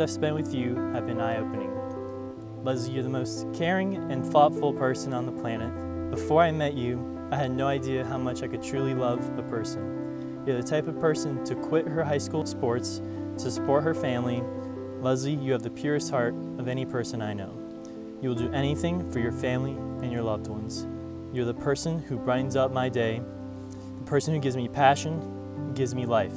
I've spent with you have been eye-opening. Leslie, you're the most caring and thoughtful person on the planet. Before I met you, I had no idea how much I could truly love a person. You're the type of person to quit her high school sports to support her family. Leslie, you have the purest heart of any person I know. You will do anything for your family and your loved ones. You're the person who brightens up my day, the person who gives me passion, gives me life.